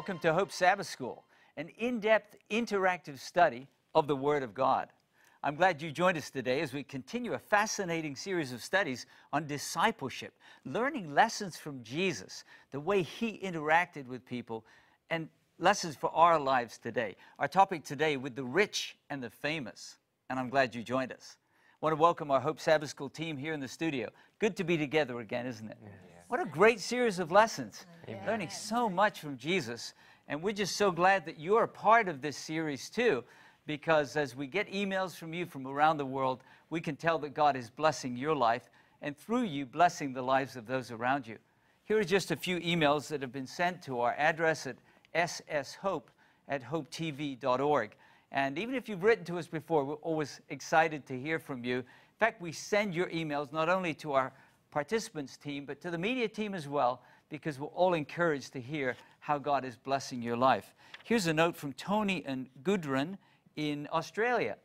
Welcome to Hope Sabbath School, an in depth, interactive study of the Word of God. I'm glad you joined us today as we continue a fascinating series of studies on discipleship, learning lessons from Jesus, the way he interacted with people, and lessons for our lives today. Our topic today with the rich and the famous, and I'm glad you joined us. I want to welcome our Hope Sabbath School team here in the studio. Good to be together again, isn't it? What a great series of lessons. Learning so much from Jesus. And we're just so glad that you're a part of this series too, because as we get emails from you from around the world, we can tell that God is blessing your life and through you, blessing the lives of those around you. Here are just a few emails that have been sent to our address at sshope at hopetv.org. And even if you've written to us before, we're always excited to hear from you. In fact, we send your emails not only to our participants team, but to the media team as well, because we're all encouraged to hear how God is blessing your life. Here's a note from Tony and Gudrun in Australia.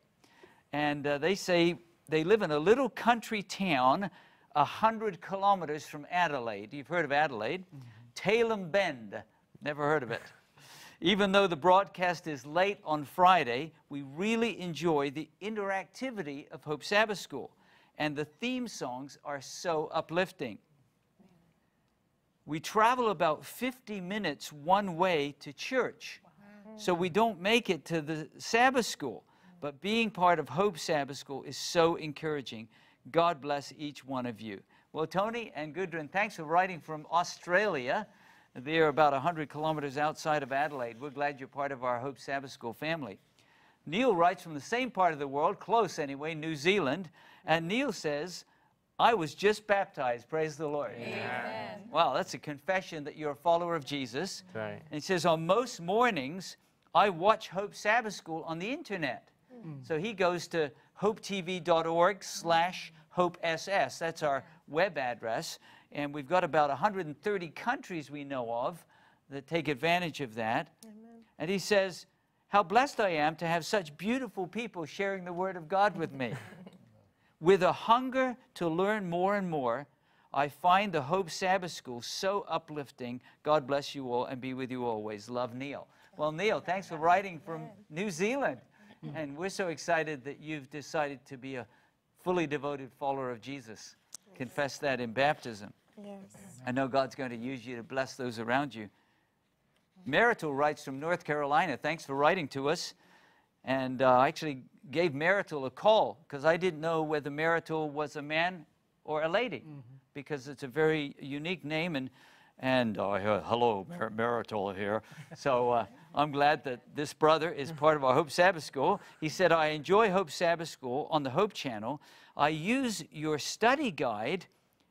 And uh, they say they live in a little country town 100 kilometers from Adelaide. You've heard of Adelaide? Mm-hmm. Tailem Bend. Never heard of it. Even though the broadcast is late on Friday, we really enjoy the interactivity of Hope Sabbath School and the theme songs are so uplifting. We travel about 50 minutes one way to church, so we don't make it to the Sabbath school. But being part of Hope Sabbath School is so encouraging. God bless each one of you. Well, Tony and Gudrun, thanks for writing from Australia. They're about 100 kilometers outside of Adelaide. We're glad you're part of our Hope Sabbath School family. Neil writes from the same part of the world, close anyway, New Zealand. And Neil says, I was just baptized. Praise the Lord. Amen. Wow, that's a confession that you're a follower of Jesus. Right. And he says, On most mornings, I watch Hope Sabbath School on the internet. Mm. So he goes to hopetv.org slash hopess. That's our web address. And we've got about 130 countries we know of that take advantage of that. Amen. And he says, How blessed I am to have such beautiful people sharing the Word of God with me. With a hunger to learn more and more, I find the Hope Sabbath School so uplifting. God bless you all and be with you always. Love, Neil. Well, Neil, thanks for writing from New Zealand. And we're so excited that you've decided to be a fully devoted follower of Jesus. Confess that in baptism. Yes. I know God's going to use you to bless those around you. Marital writes from North Carolina. Thanks for writing to us. And uh, actually, gave Marital a call because I didn't know whether Marital was a man or a lady mm-hmm. because it's a very unique name. And, and uh, hello, Mar- Marital here. So uh, I'm glad that this brother is part of our Hope Sabbath School. He said, I enjoy Hope Sabbath School on the Hope Channel. I use your study guide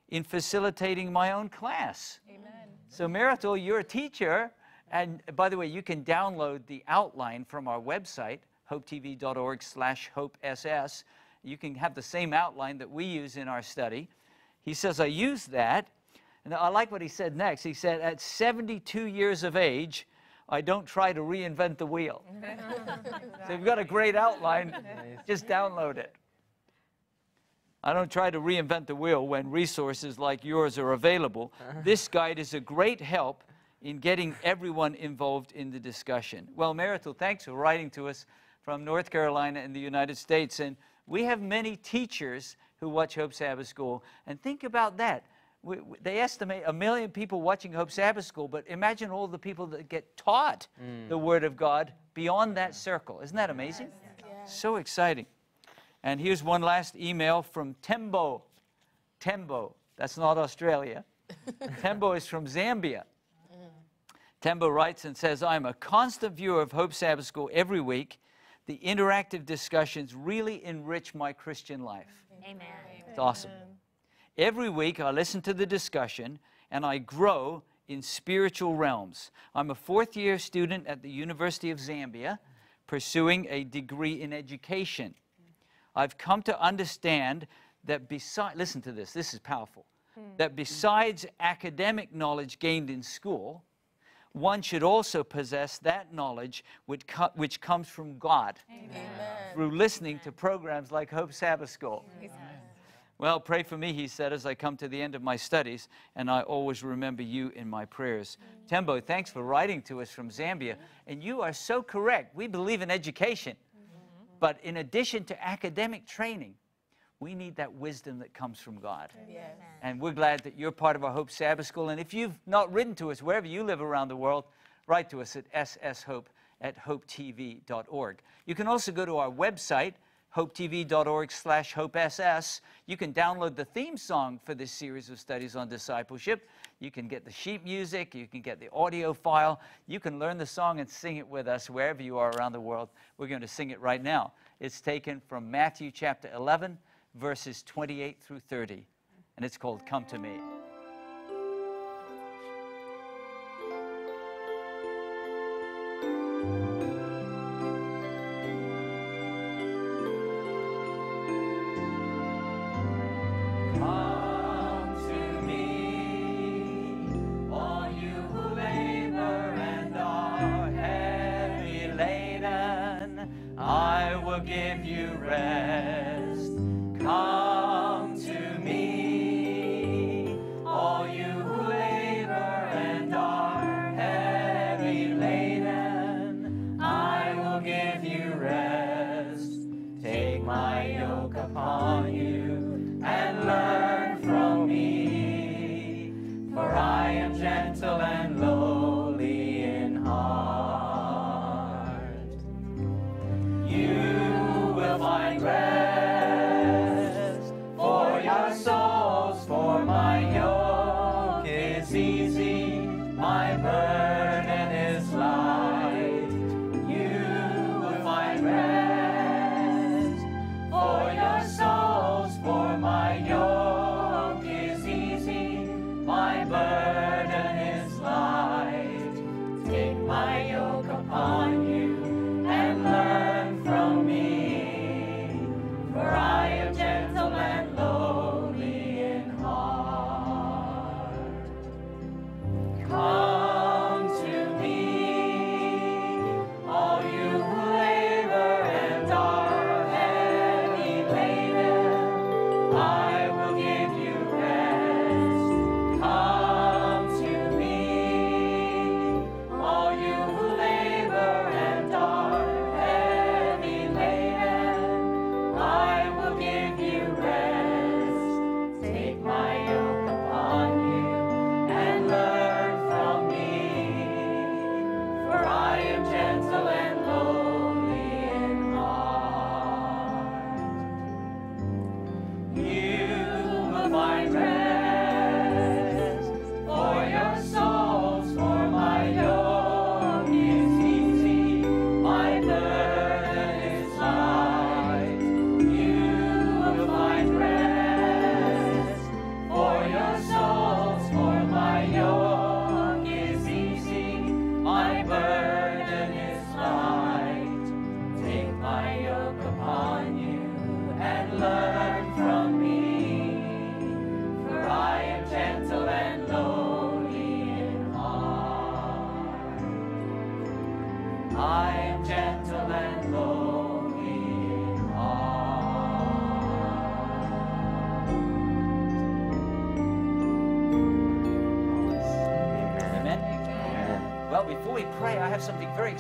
in facilitating my own class. Amen. So, Marital, you're a teacher. And by the way, you can download the outline from our website hopetv.org slash hopess. You can have the same outline that we use in our study. He says, I use that. And I like what he said next. He said, at 72 years of age, I don't try to reinvent the wheel. so you've got a great outline, just download it. I don't try to reinvent the wheel when resources like yours are available. This guide is a great help in getting everyone involved in the discussion. Well, Marital, thanks for writing to us from North Carolina in the United States. And we have many teachers who watch Hope Sabbath School. And think about that. We, they estimate a million people watching Hope Sabbath School, but imagine all the people that get taught mm. the Word of God beyond that circle. Isn't that amazing? Yes. Yes. So exciting. And here's one last email from Tembo. Tembo, that's not Australia. Tembo is from Zambia. Tembo writes and says, I'm a constant viewer of Hope Sabbath School every week the interactive discussions really enrich my Christian life. Amen. It's awesome. Every week I listen to the discussion and I grow in spiritual realms. I'm a fourth year student at the University of Zambia pursuing a degree in education. I've come to understand that besides, listen to this, this is powerful, hmm. that besides academic knowledge gained in school, one should also possess that knowledge which, co- which comes from God Amen. through listening to programs like Hope Sabbath School. Amen. Well, pray for me, he said, as I come to the end of my studies, and I always remember you in my prayers. Tembo, thanks for writing to us from Zambia. And you are so correct. We believe in education. But in addition to academic training, we need that wisdom that comes from God. Yes. And we're glad that you're part of our Hope Sabbath School. And if you've not written to us, wherever you live around the world, write to us at sshope at hopetv.org. You can also go to our website, hopetv.org slash hopess. You can download the theme song for this series of studies on discipleship. You can get the sheet music. You can get the audio file. You can learn the song and sing it with us wherever you are around the world. We're going to sing it right now. It's taken from Matthew chapter 11, verses 28 through 30, and it's called Come to Me.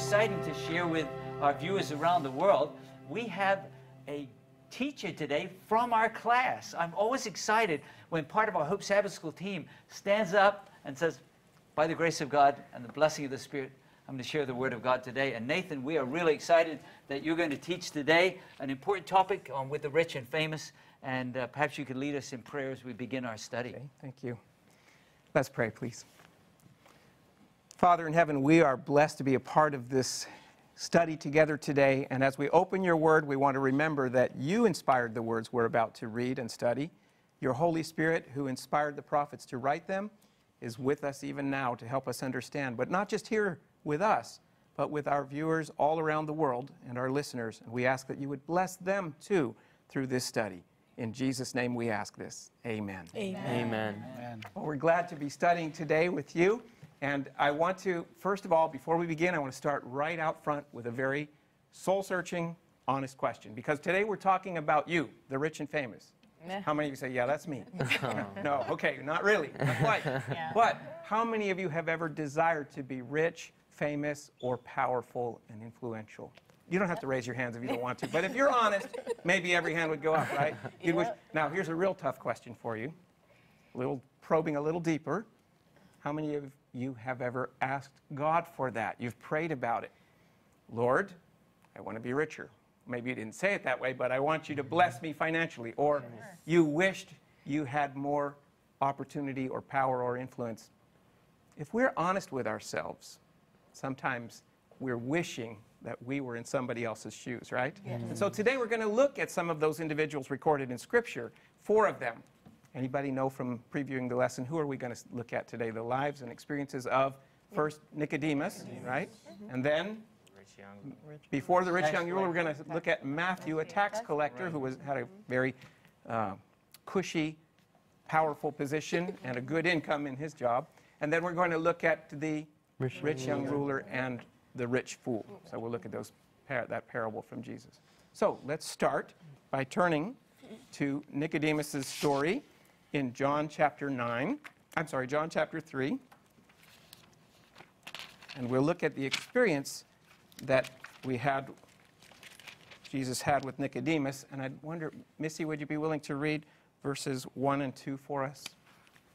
Exciting to share with our viewers around the world. We have a teacher today from our class. I'm always excited when part of our Hope Sabbath School team stands up and says, By the grace of God and the blessing of the Spirit, I'm going to share the Word of God today. And Nathan, we are really excited that you're going to teach today an important topic on with the rich and famous. And uh, perhaps you could lead us in prayer as we begin our study. Okay, thank you. Let's pray, please. Father in heaven, we are blessed to be a part of this study together today. And as we open your word, we want to remember that you inspired the words we're about to read and study. Your Holy Spirit, who inspired the prophets to write them, is with us even now to help us understand, but not just here with us, but with our viewers all around the world and our listeners. And we ask that you would bless them too through this study. In Jesus' name we ask this. Amen. Amen. Well, we're glad to be studying today with you. And I want to, first of all, before we begin, I want to start right out front with a very soul searching, honest question. Because today we're talking about you, the rich and famous. How many of you say, yeah, that's me? no, okay, not really, not quite. Yeah. But how many of you have ever desired to be rich, famous, or powerful and influential? You don't have to raise your hands if you don't want to, but if you're honest, maybe every hand would go up, right? Wish- now, here's a real tough question for you, a little probing a little deeper. How many of you have ever asked God for that? You've prayed about it. Lord, I want to be richer. Maybe you didn't say it that way, but I want you to bless me financially. Or you wished you had more opportunity or power or influence. If we're honest with ourselves, sometimes we're wishing that we were in somebody else's shoes, right? And so today we're going to look at some of those individuals recorded in Scripture, four of them. Anybody know from previewing the lesson who are we going to look at today? The lives and experiences of first Nicodemus, right? And then before the rich young ruler, we're going to look at Matthew, a tax collector who was, had a very uh, cushy, powerful position and a good income in his job. And then we're going to look at the rich, young ruler and the rich fool. So we'll look at those par- that parable from Jesus. So let's start by turning to Nicodemus' story in John chapter 9. I'm sorry, John chapter 3. And we'll look at the experience that we had, Jesus had with Nicodemus. And I wonder, Missy, would you be willing to read verses 1 and 2 for us?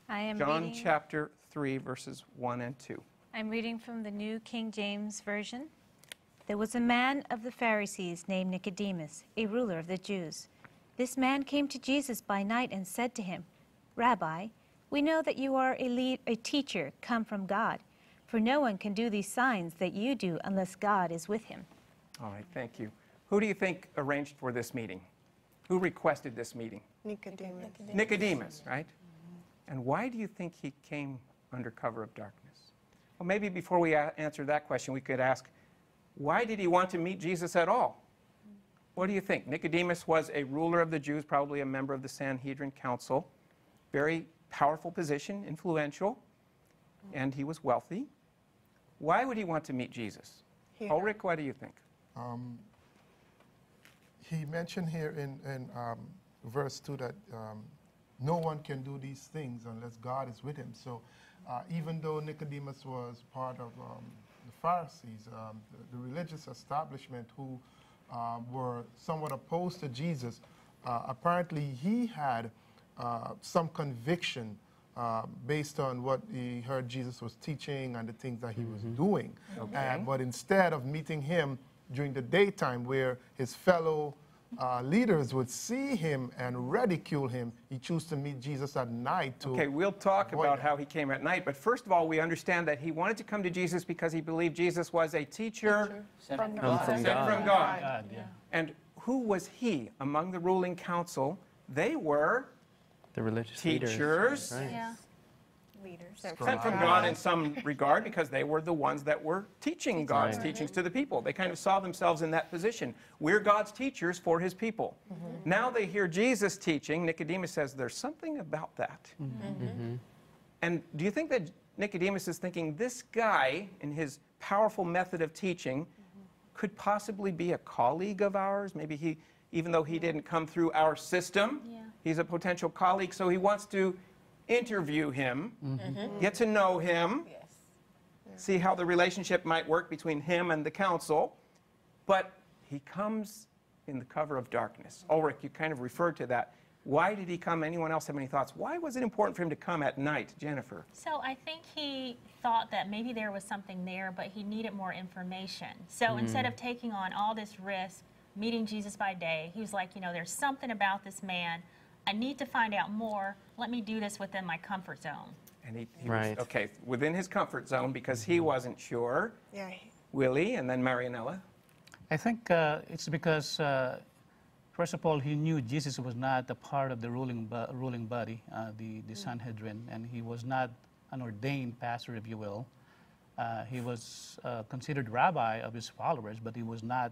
I am John reading, chapter 3, verses 1 and 2. I'm reading from the New King James Version. There was a man of the Pharisees named Nicodemus, a ruler of the Jews. This man came to Jesus by night and said to him, Rabbi, we know that you are a, lead, a teacher come from God, for no one can do these signs that you do unless God is with him. All right, thank you. Who do you think arranged for this meeting? Who requested this meeting? Nicodemus. Nicodemus, right? And why do you think he came under cover of darkness? Well, maybe before we a- answer that question, we could ask, why did he want to meet Jesus at all? What do you think? Nicodemus was a ruler of the Jews, probably a member of the Sanhedrin Council, very powerful position, influential, and he was wealthy. Why would he want to meet Jesus? He- Ulrich, what do you think? he mentioned here in, in um, verse 2 that um, no one can do these things unless God is with him. So uh, even though Nicodemus was part of um, the Pharisees, um, the, the religious establishment who uh, were somewhat opposed to Jesus, uh, apparently he had uh, some conviction uh, based on what he heard Jesus was teaching and the things that he was doing. And- but instead of meeting him during the daytime where his fellow uh, leaders would see him and ridicule him, he chose to meet Jesus at night to Okay, we'll talk about that. how he came at night, but first of all, we understand that he wanted to come to Jesus because he believed Jesus was a teacher From Come God. from sent God. from God. God, yeah. And who was he among the ruling council? They were The religious teachers leaders. Right. Yeah. Leaders. sent from God in some regard because they were the ones that were teaching God's Right. teachings to the people. They kind of saw themselves in that position. We're God's teachers for his people. Now they hear Jesus teaching. Nicodemus says, There's something about that. Mm-hmm. And do you think that Nicodemus is thinking this guy, in his powerful method of teaching, could possibly be a colleague of ours? Maybe he, even though he didn't come through our system, Yeah. He's a potential colleague, so he wants to interview him, mm-hmm. get to know him, Yes. see how the relationship might work between him and the council. But he comes in the cover of darkness. Ulrich, you kind of referred to that. Why did he come? Anyone else have any thoughts? Why was it important for him to come at night, Jennifer? So I think he thought that maybe there was something there, but he needed more information. So hmm. instead of taking on all this risk, meeting Jesus by day, he was like, you know, there's something about this man. I need to find out more. Let me do this within my comfort zone. And he, he Right. was, okay, within his comfort zone because he wasn't sure. Yeah. Willie and then Marianella. I think uh, it's because, uh, first of all, he knew Jesus was not a part of the ruling, bo- ruling body, uh, the, the Sanhedrin, and he was not an ordained pastor, if you will. Uh, he was uh, considered rabbi of his followers, but he was not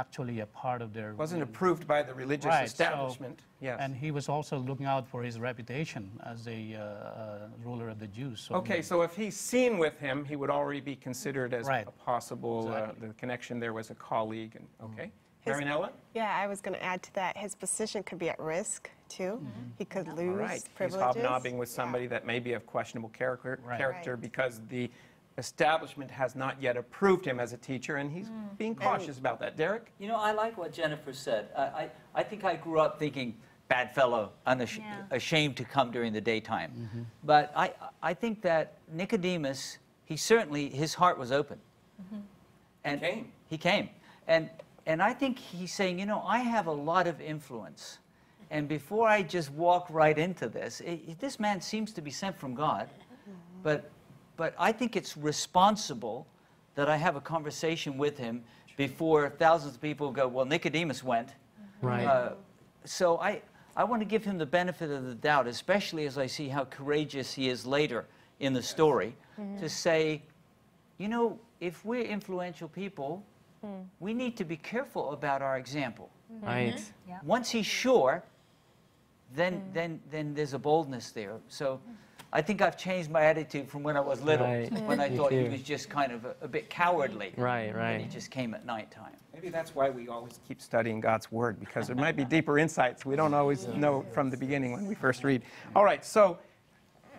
actually a part of their. Wasn't ruling- approved by the religious Right, so- establishment. yes. And he was also looking out for his reputation as a uh, uh, ruler of the Jews. So Okay, so if he's seen with him, he would already be considered as Right. a possible, uh, Exactly. the connection there was a colleague, and, okay? His- Marianella? Yeah, I was going to add to that. His position could be at risk too. He could lose All right. He's privileges. hobnobbing with Yeah. somebody that may be of questionable character, Right. character Right. because the establishment has not yet approved him as a teacher, and he's Mm. being cautious about that. Derek? You know, I like what Jennifer said. I, I, I think I grew up thinking, bad fellow, unashamed Yeah. ashamed to come during the daytime. Mm-hmm. But I, I think that Nicodemus, he certainly, his heart was open. Mm-hmm. And came. He came. And, and I think he's saying, you know, I have a lot of influence. And before I just walk right into this, i i- this man seems to be sent from God. Mm-hmm. But, but I think it's responsible that I have a conversation with him before thousands of people go, well, Nicodemus went. Right. Uh, so I, I want to give him the benefit of the doubt, especially as I see how courageous he is later in the story, mm-hmm. to say, you know, if we're influential people, hmm. we need to be careful about our example. Mm-hmm. Right. Mm-hmm. Yeah. Once he's sure, then, hmm. then, then there's a boldness there. So I think I've changed my attitude from when I was little, Right. when I Me thought he was just kind of a, a bit cowardly. Right, And he just came at nighttime. Maybe that's why we always keep studying God's Word, because there might be deeper insights we don't always know from the beginning when we first read. All right, so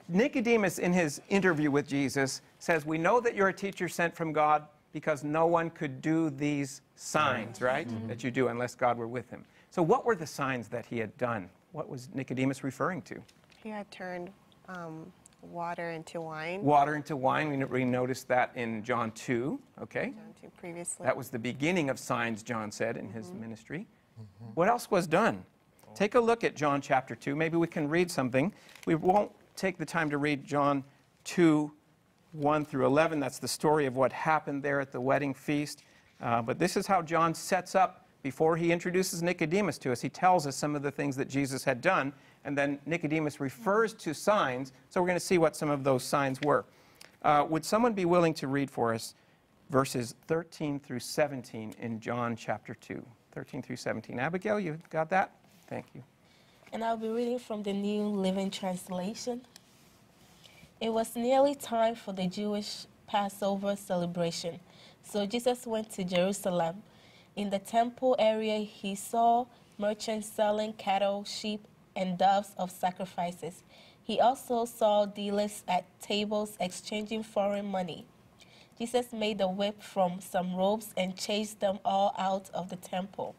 Nicodemus, in his interview with Jesus, says, We know that you're a teacher sent from God because no one could do these signs, right? Mm-hmm. That you do unless God were with him. So, what were the signs that he had done? What was Nicodemus referring to? He had turned um, water into wine. Water into wine. We, we noticed that in John 2, okay? John two Previously. That was the beginning of signs, John said, in his ministry. What else was done? Take a look at John chapter 2. Maybe we can read something. We won't take the time to read John 2, 1 through 11. That's the story of what happened there at the wedding feast. Uh, but this is how John sets up before he introduces Nicodemus to us. He tells us some of the things that Jesus had done, and then Nicodemus refers to signs. So we're going to see what some of those signs were. Uh, would someone be willing to read for us verses 13 through 17 in John chapter 2. 13 through 17. Abigail, you got that? Thank you. And I'll be reading from the New Living Translation. It was nearly time for the Jewish Passover celebration, so Jesus went to Jerusalem. In the temple area, he saw merchants selling cattle, sheep, and doves of sacrifices. He also saw dealers at tables exchanging foreign money. Jesus made a whip from some ropes and chased them all out of the temple.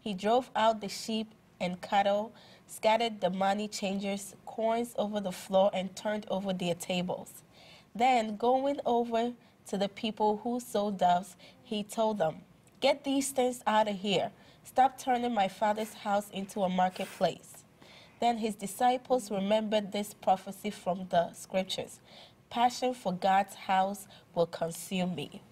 He drove out the sheep and cattle, scattered the money changers' coins over the floor, and turned over their tables. Then, going over to the people who sold doves, he told them, Get these things out of here. Stop turning my father's house into a marketplace. Then his disciples remembered this prophecy from the scriptures Passion for God's house will consume me.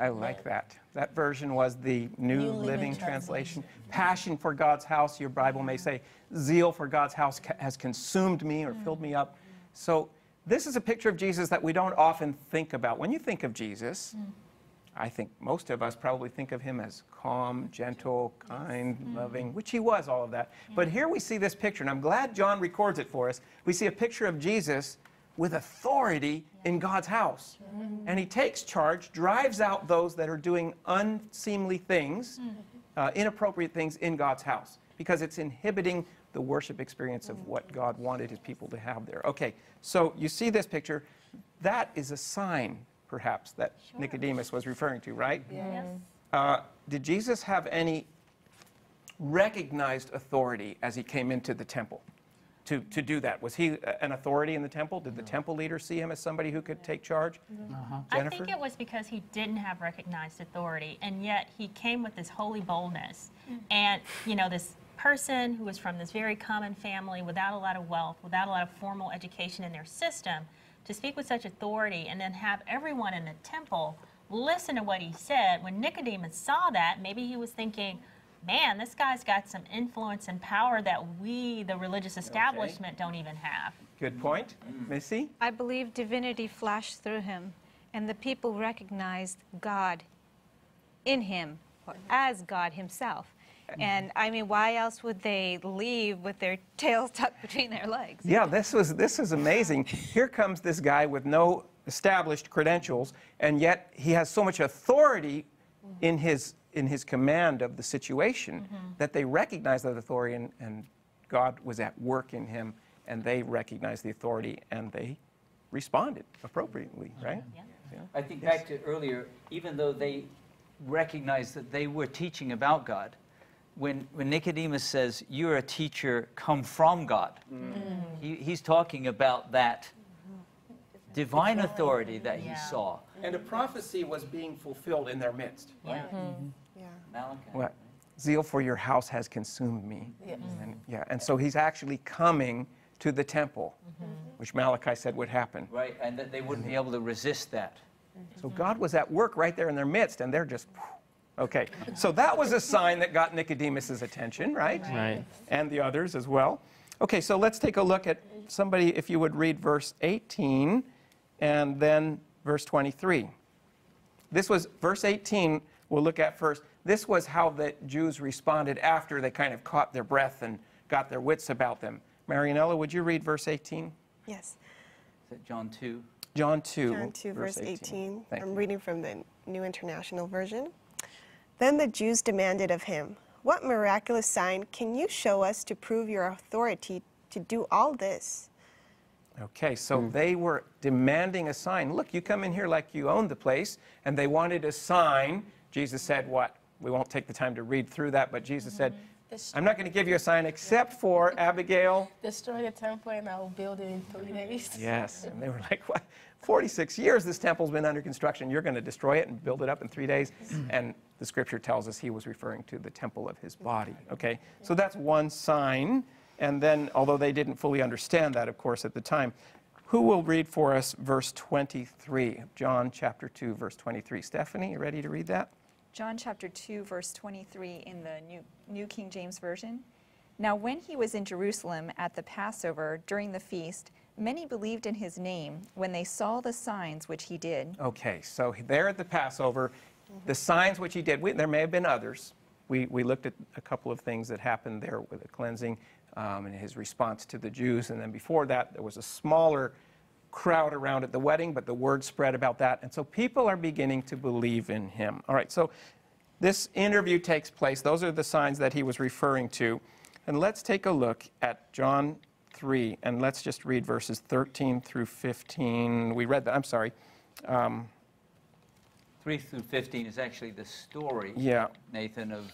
I like that. That version was the New, New Living, Living Translation. Passion for God's house, your Bible may say, zeal for God's house ca- has consumed me or filled me up. So, this is a picture of Jesus that we don't often think about. When you think of Jesus, mm. I think most of us probably think of him as calm, gentle, kind, loving, which he was, all of that. But here we see this picture, and I'm glad John records it for us. We see a picture of Jesus with authority in God's house. And he takes charge, drives out those that are doing unseemly things, uh, inappropriate things in God's house, because it's inhibiting the worship experience of what God wanted his people to have there. Okay, so you see this picture. That is a sign, perhaps, that Nicodemus was referring to, right? Mm-hmm. Yes. Uh, did Jesus have any recognized authority as he came into the temple to, to do that? Was he an authority in the temple? Did the temple leader see him as somebody who could take charge? Mm-hmm. Uh-huh. I think it was because he didn't have recognized authority, and yet he came with this holy boldness. Mm. And, you know, this person who was from this very common family without a lot of wealth, without a lot of formal education in their system, to speak with such authority and then have everyone in the temple listen to what he said. When Nicodemus saw that, maybe he was thinking, man, this guy's got some influence and power that we, the religious establishment, don't even have. Good point. Mm. Missy? I believe divinity flashed through him, and the people recognized God in him, or as God himself. Mm-hmm. And I mean, why else would they leave with their tails tucked between their legs? Yeah, this was this is amazing. Here comes this guy with no established credentials, and yet he has so much authority mm-hmm. in his in his command of the situation Mm-hmm. that they recognized that authority and, and God was at work in him and they recognized the authority and they responded appropriately, mm-hmm. right? Yeah. I think back to earlier, even though they recognized that they were teaching about God, when, when Nicodemus says, You're a teacher come from God, mm. he, he's talking about that divine authority that he Yeah. saw. And a prophecy was being fulfilled in their midst. Yeah. Mm-hmm. Mm-hmm. Yeah. Malachi. What? Zeal for your house has consumed me. Yes. Mm-hmm. And, yeah, and so he's actually coming to the temple, which Malachi said would happen. Right, and that they wouldn't be able to resist that. So God was at work right there in their midst, and they're just, okay. So that was a sign that got Nicodemus's attention, right? Right. And the others as well. Okay, so let's take a look at somebody, if you would read verse 18 and then verse 23. This was verse 18, we'll look at first. This was how the Jews responded after they kind of caught their breath and got their wits about them. Marianella, would you read verse 18? Yes. Is that John 2? John 2. John 2, verse 18. Thank I'm you. reading from the New International Version. Then the Jews demanded of him, What miraculous sign can you show us to prove your authority to do all this? Okay, so hmm. they were demanding a sign. Look, you come in here like you own the place, and they wanted a sign. Jesus said, What? We won't take the time to read through that, but Jesus said, mm-hmm. I'm not going to give you a sign except for Abigail. Destroy the temple and I'll build it in three days. Yes. And they were like, What? 46 years this temple's been under construction. You're going to destroy it and build it up in three days? Mm-hmm. And the scripture tells us he was referring to the temple of his body. Okay? So that's one sign. And then, although they didn't fully understand that, of course, at the time, who will read for us verse 23, John chapter 2, verse 23? Stephanie, you ready to read that? John chapter 2, verse 23 in the New, New King James Version. Now, when he was in Jerusalem at the Passover during the feast, many believed in his name when they saw the signs which he did. Okay, so there at the Passover, the signs which he did, we, there may have been others. We, we looked at a couple of things that happened there with the cleansing um, and his response to the Jews. And then before that, there was a smaller crowd around at the wedding, but the word spread about that. And so people are beginning to believe in him. All right, so this interview takes place. Those are the signs that he was referring to. And let's take a look at John 3, and let's just read verses 13 through 15. We read that, I'm sorry. Um, 3 through 15 is actually the story, Yeah. Nathan, of,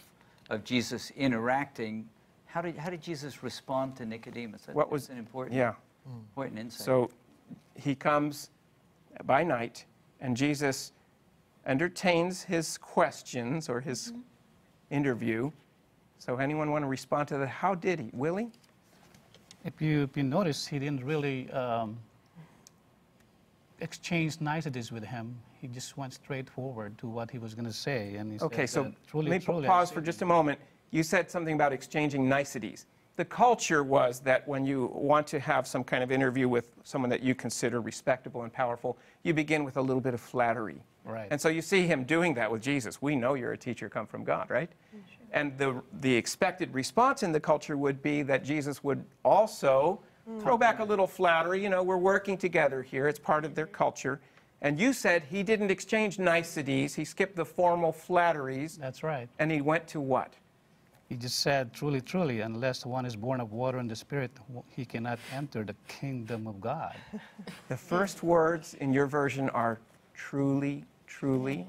of Jesus interacting. How did, how did Jesus respond to Nicodemus? That- What was- That's an important, Yeah. important insight. So he comes by night, and Jesus entertains his questions or his mm-hmm. interview. So anyone want to respond to that? How did he? Willie? If you, if you notice, he didn't really um, exchange niceties with him. He just went straight forward to what he was going to say. And he Okay, said, so uh, truly, let me truly, pause for just a moment. You said something about exchanging niceties. The culture was that when you want to have some kind of interview with someone that you consider respectable and powerful, you begin with a little bit of flattery. Right. And so you see him doing that with Jesus. We know you're a teacher come from God, right? And the, the expected response in the culture would be that Jesus would also mm. throw back a little flattery. You know, we're working together here, it's part of their culture. And you said he didn't exchange niceties, he skipped the formal flatteries, That's right. and he went to what? He just said, truly, truly, unless one is born of water and the Spirit, he cannot enter the kingdom of God. The first words in your version are truly, truly.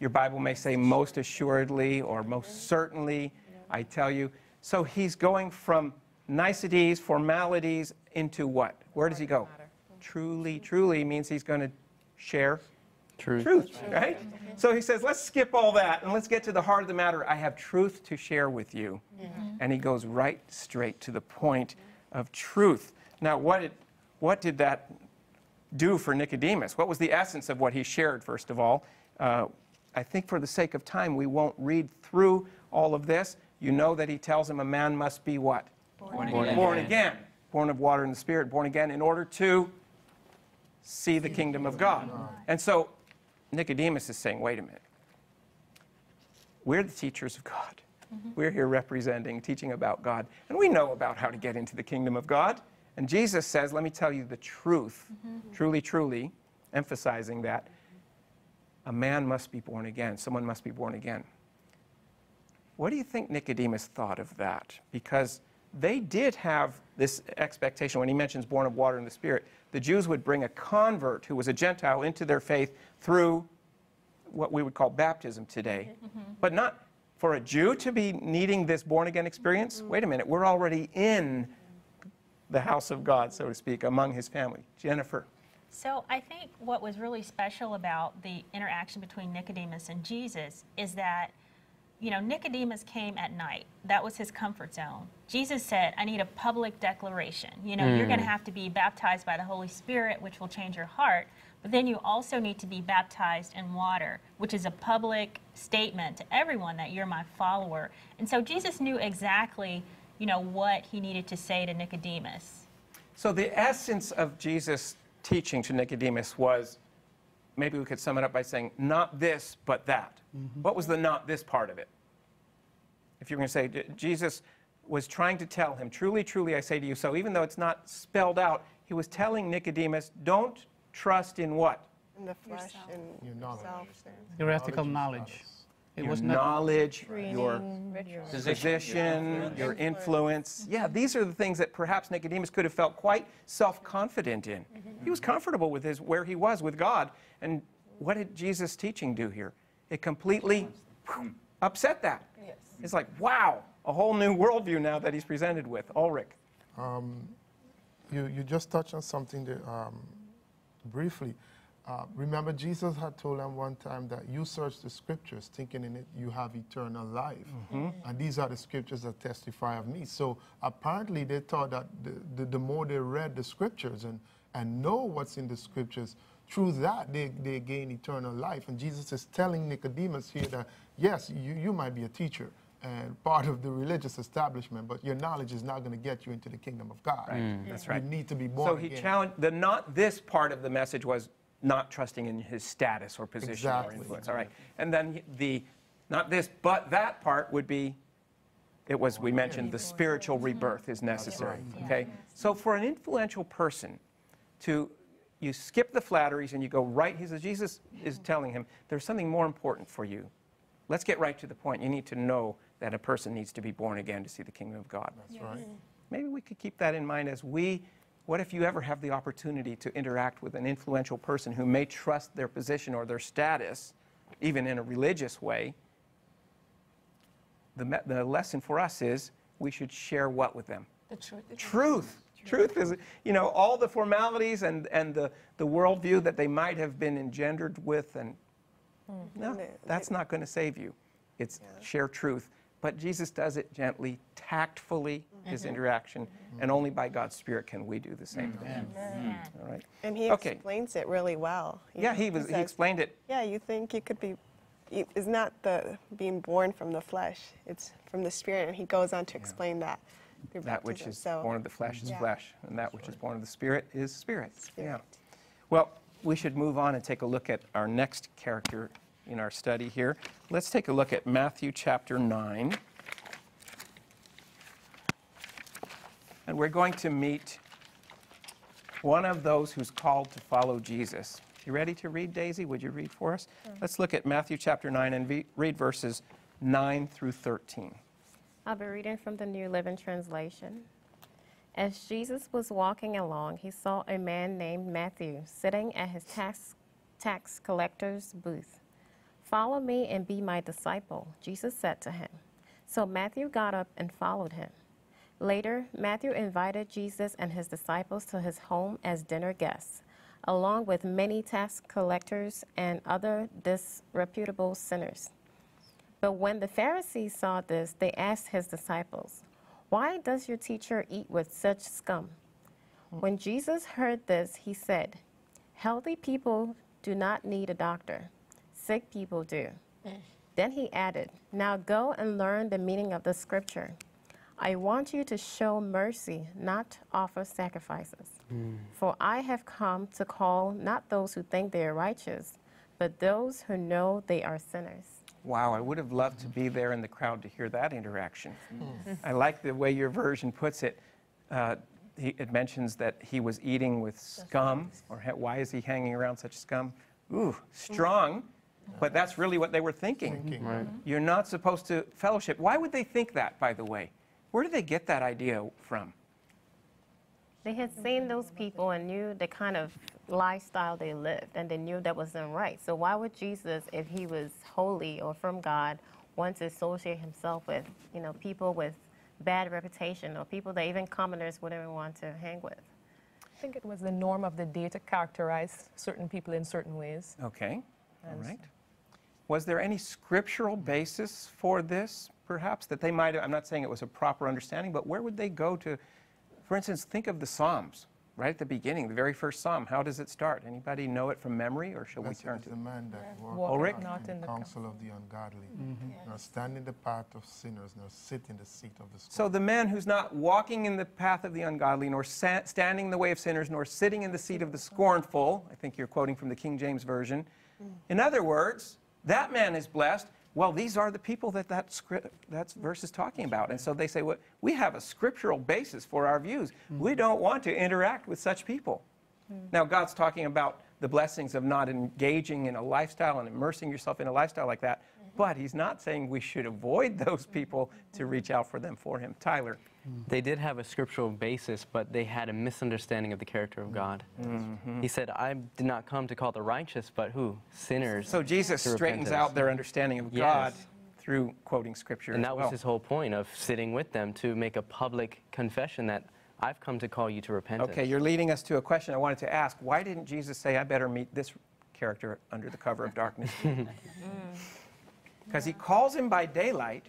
Your Bible may say most assuredly or most certainly, I tell you. So he's going from niceties, formalities, into what? Where does he go? Truly, truly means he's going to share Truth. truth, right? So he says, let's skip all that and let's get to the heart of the matter. I have truth to share with you. And he goes right straight to the point of truth. Now, what did, what did that do for Nicodemus? What was the essence of what he shared, first of all? Uh, I think for the sake of time, we won't read through all of this. You know that he tells him a man must be what? Born Born again. again. Born of water and the Spirit, born again in order to see the kingdom of God. And so Nicodemus is saying, wait a minute. We're the teachers of God. We're here representing, teaching about God. And we know about how to get into the kingdom of God. And Jesus says, let me tell you the truth, mm-hmm. truly, truly, emphasizing that a man must be born again. Someone must be born again. What do you think Nicodemus thought of that? Because they did have this expectation when he mentions born of water and the Spirit. The Jews would bring a convert who was a Gentile into their faith through what we would call baptism today. Mm-hmm. Mm-hmm. But not for a Jew to be needing this born again experience. Wait a minute, we're already in the house of God, so to speak, among his family. Jennifer. So I think what was really special about the interaction between Nicodemus and Jesus is that, you know, Nicodemus came at night. That was his comfort zone. Jesus said, I need a public declaration. You know, you're going to mm. have to be baptized by the Holy Spirit, which will change your heart. But then you also need to be baptized in water, which is a public statement to everyone that you're my follower. And so Jesus knew exactly, you know, what he needed to say to Nicodemus. So the essence of Jesus' teaching to Nicodemus was maybe we could sum it up by saying, not this, but that. Mm-hmm. What was the not this part of it? If you're going to say, Jesus was trying to tell him, truly, truly, I say to you. So even though it's not spelled out, he was telling Nicodemus, don't trust in what? In the flesh in Your knowledge. self. Theoretical Knowledge knowledge. Is It your was not. knowledge, your Position. position, your influence. Yeah, these are the things that perhaps Nicodemus could have felt quite self-confident in. He was comfortable with his where he was with God. And what did Jesus' teaching do here? It completely whew, upset that. Yes. It's like, wow, a whole new worldview now that he's presented with. Ulrich. Um, You, you just touched on something that, um, briefly. Uh, remember, Jesus had told them one time that you search the scriptures, thinking in it you have eternal life. And these are the scriptures that testify of me. So apparently, they thought that the, the, the more they read the scriptures and, and know what's in the scriptures, through that they, they gain eternal life. And Jesus is telling Nicodemus here that, yes, you, you might be a teacher and part of the religious establishment, but your knowledge is not going to get you into the kingdom of God. That's right. You need to be born So he again. challenged, the not this part of the message was not trusting in his status or position Exactly. or influence. All right. And then the not this, but that part would be, it was, we mentioned, the spiritual mm-hmm. rebirth is necessary. Okay? So for an influential person to, you skip the flatteries and you go right, he says, Jesus is mm-hmm. telling him, there's something more important for you. Let's get right to the point. You need to know that a person needs to be born again to see the kingdom of God. That's right. Maybe we could keep that in mind as we, what if you ever have the opportunity to interact with an influential person who may trust their position or their status, even in a religious way? The, me- the lesson for us is we should share what with them? The truth. Truth. Truth is, you know, all the formalities and, and the, the worldview that they might have been engendered with, and hmm. no, that's not going to save you. It's share truth. But Jesus does it gently, tactfully, his mm-hmm. interaction, mm-hmm. and only by God's Spirit can we do the same mm-hmm. thing. All right. And he Okay. explains it really well. You Yeah, know, he was. He says, explained it. Yeah, you think you could be. It's not the being born from the flesh; it's from the spirit, and he goes on to explain that. through That which baptism. is So, born of the flesh is Yeah. flesh, and that which is born of the Spirit is spirit. Yeah. Well, we should move on and take a look at our next character in our study here. Let's take a look at Matthew chapter 9. And we're going to meet one of those who's called to follow Jesus. You ready to read, Daisy? Would you read for us? Let's look at Matthew chapter 9 and ve- read verses 9 through 13. I'll be reading from the New Living Translation. As Jesus was walking along, he saw a man named Matthew sitting at his tax, tax collector's booth. Follow me and be my disciple, Jesus said to him. So Matthew got up and followed him. Later, Matthew invited Jesus and his disciples to his home as dinner guests, along with many tax collectors and other disreputable sinners. But when the Pharisees saw this, they asked his disciples, Why does your teacher eat with such scum? When Jesus heard this, he said, Healthy people do not need a doctor, sick people do. Mm. Then he added, Now go and learn the meaning of the scripture. I want you to show mercy, not offer sacrifices. Mm. For I have come to call not those who think they are righteous, but those who know they are sinners. Wow, I would have loved to be there in the crowd to hear that interaction. Mm. I like the way your version puts it. Uh, he, it mentions that he was eating with scum, or ha- why is he hanging around such scum? Ooh, strong, But that's really what they were thinking. Thinking. Right. Mm-hmm. You're not supposed to fellowship. Why would they think that, by the way? Where did they get that idea from? They had seen those people and knew the kind of lifestyle they lived, and they knew that wasn't right. So why would Jesus, if he was holy or from God, want to associate himself with, you know, people with bad reputation or people that even commoners wouldn't want to hang with? I think it was the norm of the day to characterize certain people in certain ways. Okay, all And- right. Was there any scriptural basis for this, perhaps, that they might have? I'm not saying it was a proper understanding, but where would they go to? For instance, think of the Psalms, right at the beginning, the very first Psalm. How does it start? Anybody know it from memory, or shall we Blessed turn is to the man that Walk walketh Ulrich? not not in in the the counsel of the ungodly, mm-hmm. nor stand in the path of sinners, nor sit in the seat of the scornful. So the man who's not walking in the path of the ungodly, nor standing in the way of sinners, nor sitting in the seat of the scornful, I think you're quoting from the King James Version. In other words, that man is blessed. Well, these are the people that that, script, that verse is talking about. And so they say, well, we have a scriptural basis for our views. We mm-hmm. don't want to interact with such people. Mm. Now, God's talking about the blessings of not engaging in a lifestyle and immersing yourself in a lifestyle like that. Mm-hmm. But he's not saying we should avoid those mm-hmm. people to reach out for them for him. Tyler. They did have a scriptural basis, but they had a misunderstanding of the character of God. Mm-hmm. He said, I did not come to call the righteous, but who? Sinners. So Jesus straightens repentance." out their understanding of Yes. God through quoting scripture And as that well. was his whole point of sitting with them to make a public confession that I've come to call you to repentance. Okay, you're leading us to a question I wanted to ask. Why didn't Jesus say, I better meet this character under the cover of darkness? Because he calls him by daylight.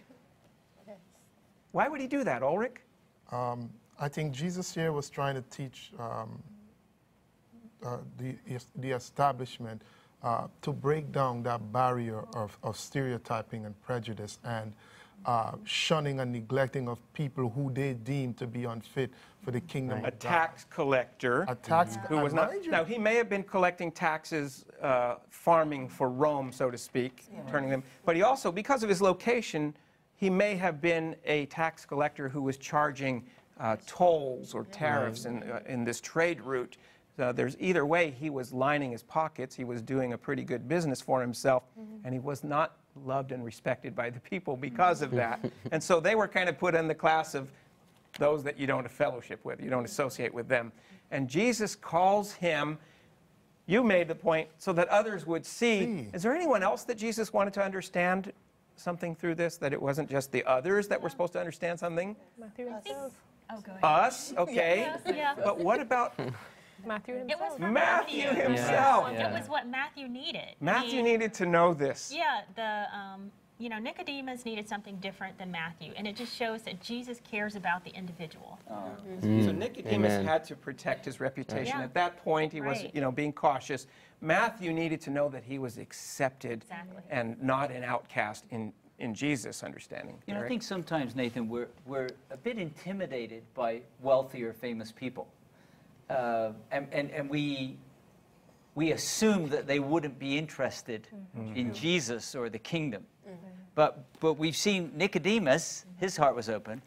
Why would he do that, Ulrich? Um, I think Jesus here was trying to teach um, uh, the, the establishment uh, to break down that barrier of, of stereotyping and prejudice and uh, shunning and neglecting of people who they deem to be unfit for the kingdom A of God. tax collector. A tax Who was not, you- now, he may have been collecting taxes, uh, farming for Rome, so to speak, turning them, but he also, because of his location, he may have been a tax collector who was charging uh, tolls or tariffs in, uh, in this trade route. Uh, there's either way, he was lining his pockets, he was doing a pretty good business for himself, and he was not loved and respected by the people because of that. and so they were kind of put in the class of those that you don't fellowship with, you don't associate with them. And Jesus calls him, you made the point, so that others would see. See. Is there anyone else that Jesus wanted to understand something through this, that it wasn't just the others that were supposed to understand something? Matthew himself. Oh, go ahead. Us, okay. Yeah. But what about Matthew It was himself. for Matthew Matthew. himself? It was what Matthew needed. Matthew He- needed to know this. Yeah, the um, you know Nicodemus needed something different than Matthew, and it just shows that Jesus cares about the individual. So Nicodemus Amen. had to protect his reputation. Yeah. At that point, he was, Right. you know, being cautious. Matthew needed to know that he was accepted Exactly. and not an outcast in, in Jesus' understanding. You know, I think sometimes, Nathan, we're, we're a bit intimidated by wealthy or famous people. Uh, and, and, and we, we assume that they wouldn't be interested in Jesus or the kingdom. But, but we've seen Nicodemus, his heart was open.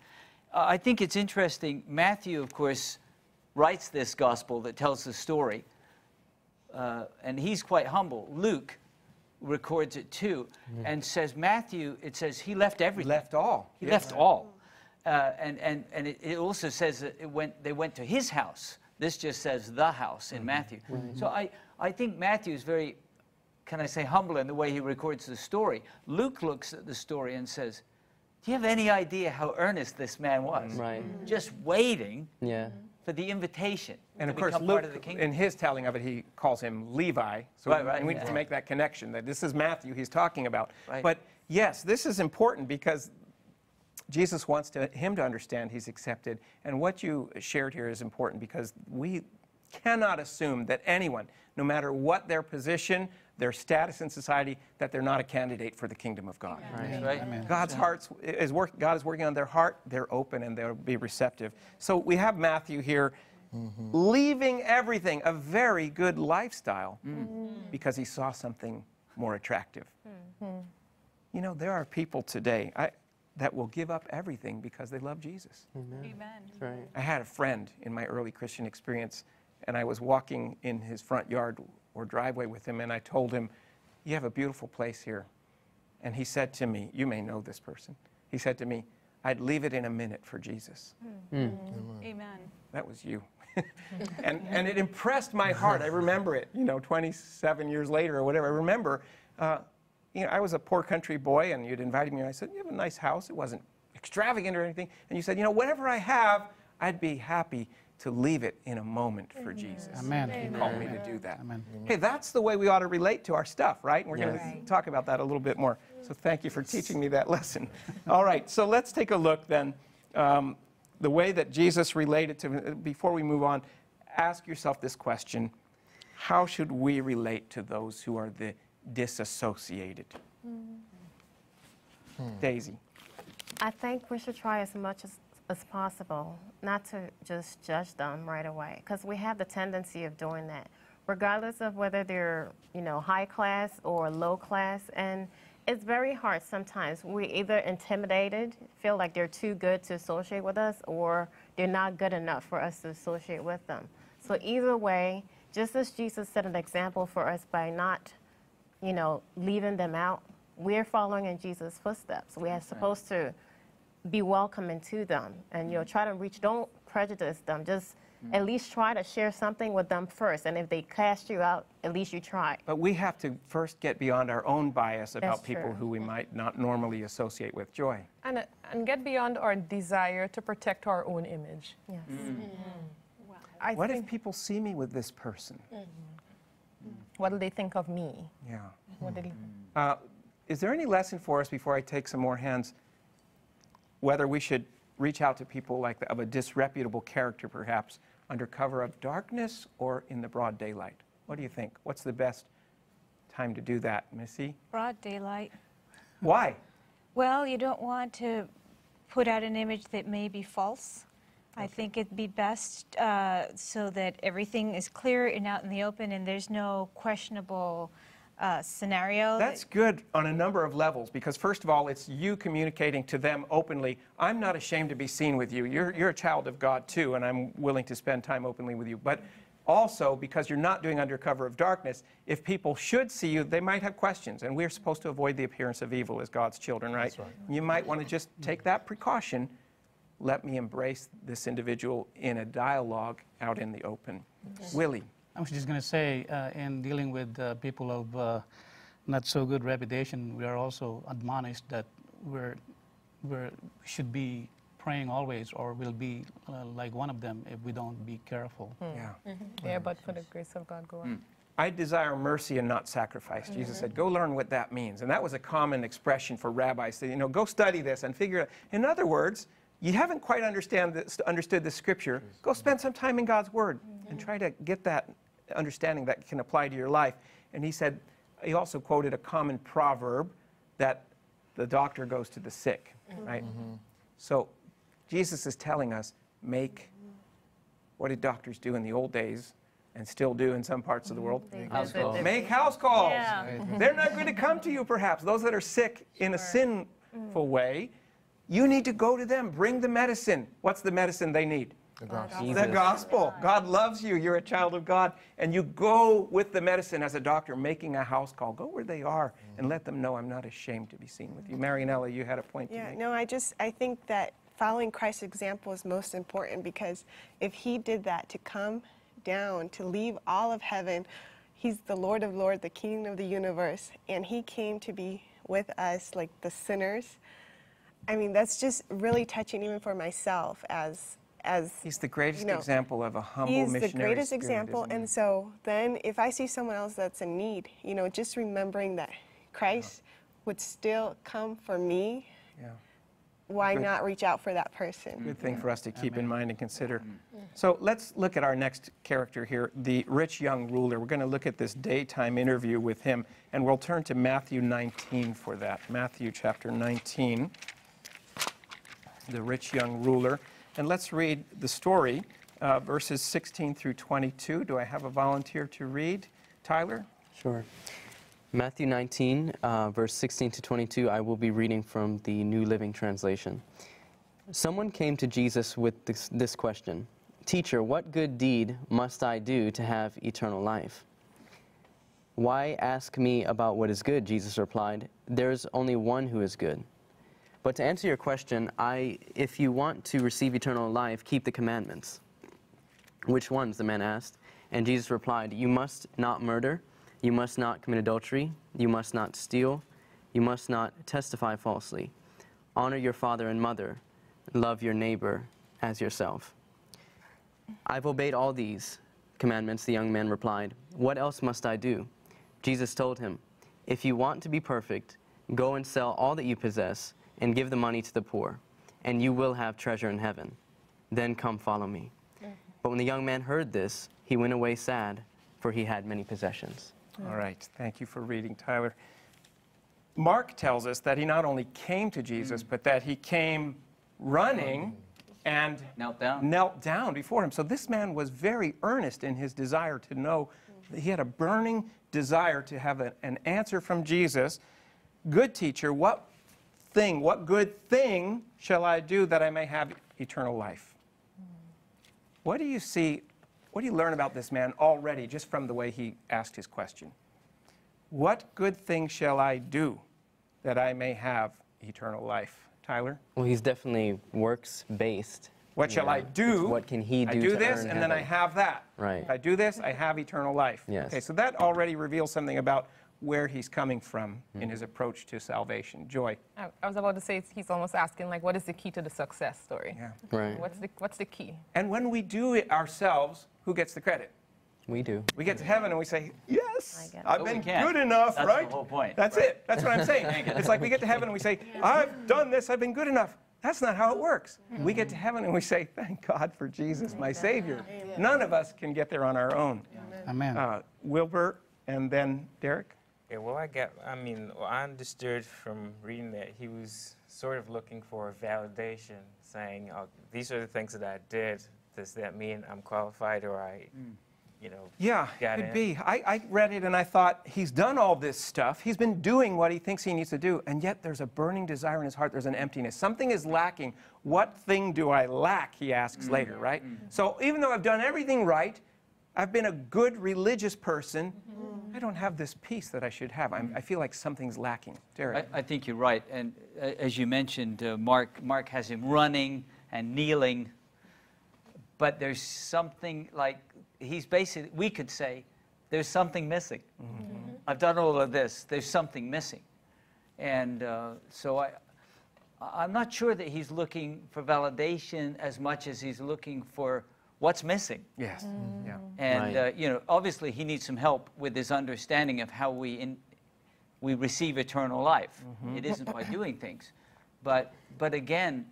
Uh, I think it's interesting. Matthew, of course, writes this gospel that tells the story, uh, and he's quite humble. Luke records it too, and says, Matthew, it says he left everything. left all. He Yes. left all. Uh, and and, and it, it also says that it went, they went to his house. This just says the house in Matthew. So I, I think Matthew is very, can I say, humble in the way he records the story. Luke looks at the story and says, Do you have any idea how earnest this man was? Right. Just waiting Yeah. For the invitation And of course, Luke, part of the kingdom. in his telling of it, he calls him Levi. So Right, right, and we need yeah. to make that connection that this is Matthew he's talking about. Right. But yes, this is important because Jesus wants to, him to understand he's accepted. And what you shared here is important because we cannot assume that anyone, no matter what their position, their status in society, that they're not a candidate for the kingdom of God. That's right. God's hearts is work, God is working on their heart. They're open and they'll be receptive. So we have Matthew here, mm-hmm. leaving everything, a very good lifestyle, mm. mm-hmm. because he saw something more attractive. Mm-hmm. You know, there are people today I, that will give up everything because they love Jesus. Amen. That's right. I had a friend in my early Christian experience, and I was walking in his front yard or driveway with him, and I told him, You have a beautiful place here. And he said to me, You may know this person. He said to me, I'd leave it in a minute for Jesus. Hmm. Hmm. Mm. Amen. That was you. and, and it impressed my heart. I remember it, you know, 27 years later or whatever. I remember, uh, you know, I was a poor country boy and you'd invited me and I said, You have a nice house. It wasn't extravagant or anything. And you said, You know, whatever I have, I'd be happy to leave it in a moment for Jesus. Amen. He called me to do that. Amen. Hey, that's the way we ought to relate to our stuff, right? And we're going to talk about that a little bit more. So thank you for teaching me that lesson. All right, so let's take a look then. Um, the way that Jesus related to, before we move on, ask yourself this question How should we relate to those who are the disassociated? Daisy. I think we should try as much as, as possible not to just judge them right away because we have the tendency of doing that, regardless of whether they're, you know, high class or low class. And it's very hard sometimes. We either intimidated, feel like they're too good to associate with us, or they're not good enough for us to associate with them. So either way, just as Jesus set an example for us by not you know, leaving them out. We're following in Jesus' footsteps. We are supposed to be welcoming to them and, you know, try to reach, don't prejudice them. Just mm. at least try to share something with them first. And if they cast you out, at least you try. But we have to first get beyond our own bias about That's people true. who we might not normally associate with. Joy. And, uh, and get beyond our desire to protect our own image. Yes. Mm. Mm-hmm. I What if people see me with this person? Mm-hmm. Mm. what do they think of me? Yeah. What do they- mm-hmm. Uh, is there any lesson for us before I take some more hands? Whether we should reach out to people like of a disreputable character, perhaps, under cover of darkness or in the broad daylight? What do you think? What's the best time to do that, Missy? Broad daylight. Why? Well, you don't want to put out an image that may be false. I think it'd be best uh, so that everything is clear and out in the open and there's no questionable uh, scenario. That's good on a number of levels because, first of all, it's you communicating to them openly. I'm not ashamed to be seen with you. You're, you're a child of God too, and I'm willing to spend time openly with you. But also, because you're not doing under cover of darkness, if people should see you, they might have questions. And we're supposed to avoid the appearance of evil as God's children, right? That's right. You might want to just take that precaution. Let me embrace this individual in a dialogue out in the open. Willie. I was just going to say, uh, in dealing with uh, people of uh, not so good reputation, we are also admonished that we're, we're should be praying always, or we'll be uh, like one of them if we don't be careful. Yeah. Yeah, but for the grace of God, go on. I desire mercy and not sacrifice. Jesus said, go learn what that means. And that was a common expression for rabbis. That, you know, go study this and figure it out. In other words, you haven't quite understand this, understood the scripture. Go spend some time in God's word and try to get that understanding that can apply to your life. And he said, he also quoted a common proverb that the doctor goes to the sick, right? Mm-hmm. So Jesus is telling us, make what did doctors do in the old days and still do in some parts of the world? House calls. Make house calls. Yeah. They're not going to come to you, perhaps. Those that are sick in a sinful way, you need to go to them. Bring the medicine. What's the medicine they need? The gospel. The gospel. God loves you. You're a child of God. And you go with the medicine as a doctor, making a house call. Go where they are and let them know I'm not ashamed to be seen with you. Mm-hmm. Marianella, you had a point to Yeah, make. no, I just, I think that following Christ's example is most important because if he did that to come down, to leave all of heaven, he's the Lord of Lords, the King of the universe, and he came to be with us, like the sinners. I mean, that's just really touching even for myself as, as He's the greatest you know, example of a humble He's the greatest spirit, example, isn't he? and so then if I see someone else that's in need, you know, just remembering that Christ would still come for me, Yeah. why Good. not reach out for that person? Good thing for us to keep in mind and consider. Mm-hmm. So let's look at our next character here, the rich young ruler. We're going to look at this daytime interview with him, and we'll turn to Matthew 19 for that. Matthew chapter 19, the rich young ruler. And let's read the story, uh, verses 16 through 22. Do I have a volunteer to read? Tyler? Sure. Matthew 19, uh, verse 16 to 22, I will be reading from the New Living Translation. Someone came to Jesus with this, this question Teacher, what good deed must I do to have eternal life? Why ask me about what is good? Jesus replied. There is only one who is good. But to answer your question, I, if you want to receive eternal life, keep the commandments. Which ones? the man asked. And Jesus replied, You must not murder, you must not commit adultery, you must not steal, you must not testify falsely. Honor your father and mother, love your neighbor as yourself. I've obeyed all these commandments, the young man replied. What else must I do? Jesus told him, If you want to be perfect, go and sell all that you possess and give the money to the poor, and you will have treasure in heaven. Then come follow me. Mm-hmm. But when the young man heard this, he went away sad, for he had many possessions. All right, thank you for reading, Tyler. Mark tells us that he not only came to Jesus, mm. but that he came running and Knelt down. knelt down before him. So this man was very earnest in his desire to know. Mm. He had a burning desire to have a- an answer from Jesus. Good teacher, what thing, what good thing shall I do that I may have eternal life? What do you see, what do you learn about this man already just from the way he asked his question? What good thing shall I do that I may have eternal life? Tyler? Well, he's definitely works based. What shall I do? What can he do I do this, and then I have that. Right. If I do this, I have eternal life. Yes. Okay, so that already reveals something about where he's coming from Mm-hmm. in his approach to salvation. Joy. I, I was about to say he's almost asking like, what is the key to the success story? Yeah. Right. What's the what's the key? And when we do it ourselves, who gets the credit? We do. We get to heaven and we say, Yes. I've been good enough, right? That's the whole point. That's it. That's what I'm saying. it's like we get to heaven and we say, I've done this, I've been good enough. That's not how it works. We get to heaven and we say, Thank God for Jesus, my Savior. None of us can get there on our own. Amen. Uh, Wilbur and then Derek. Yeah, well, I got, I mean, well, I understood from reading that he was sort of looking for validation, saying, oh, these are the things that I did. Does that mean I'm qualified or I, mm. you know, Yeah, could in? be. I, I read it and I thought, he's done all this stuff. He's been doing what he thinks he needs to do. And yet there's a burning desire in his heart. There's an emptiness. Something is lacking. What thing do I lack? He asks mm-hmm. later, right? Mm-hmm. So even though I've done everything right, I've been a good religious person, I don't have this peace that I should have. I'm, I feel like something's lacking. Derek. I, I think you're right. And uh, as you mentioned, uh, Mark, Mark has him running and kneeling, but there's something like, he's basically, we could say, there's something missing. I've done all of this, there's something missing. And uh, so I, I'm not sure that he's looking for validation as much as he's looking for what's missing. yes. Mm. Yeah. And Right. uh, you know, obviously, he needs some help with his understanding of how we in, we receive eternal life. Mm-hmm. It isn't by doing things, but but again,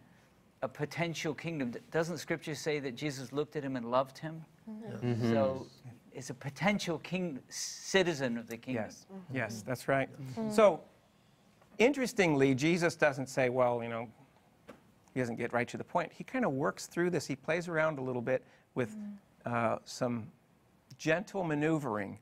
a potential kingdom. Doesn't Scripture say that Jesus looked at him and loved him? Mm-hmm. So, it's a potential king citizen of the kingdom. Yes, yes, mm-hmm. that's right. So, interestingly, Jesus doesn't say, well, you know, he doesn't get right to the point. He kind of works through this. He plays around a little bit with uh, some gentle maneuvering.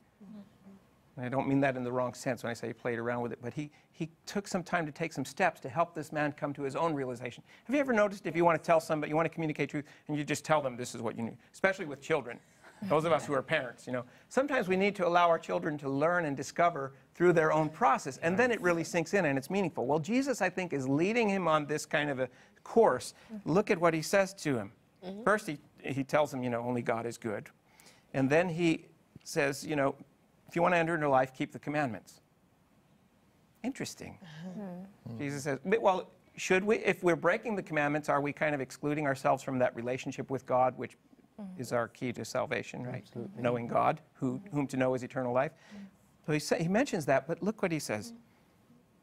And I don't mean that in the wrong sense when I say he played around with it, but he, he took some time to take some steps to help this man come to his own realization. Have you ever noticed if you want to tell somebody, you want to communicate truth, and you just tell them this is what you need, especially with children? Those of us who are parents, you know, sometimes we need to allow our children to learn and discover through their own process, and then it really sinks in and it's meaningful. Well, Jesus, I think, is leading him on this kind of a course. Mm-hmm. Look at what he says to him. Mm-hmm. First, he, he tells him, you know, only God is good. And then he says, you know, if you want to enter into life, keep the commandments. Interesting. Mm-hmm. Jesus says, well, should we, if we're breaking the commandments, are we kind of excluding ourselves from that relationship with God, which Mm-hmm. is our key to salvation, right? Knowing God, who, whom to know is eternal life. So he, sa- he mentions that, but look what he says. Mm-hmm.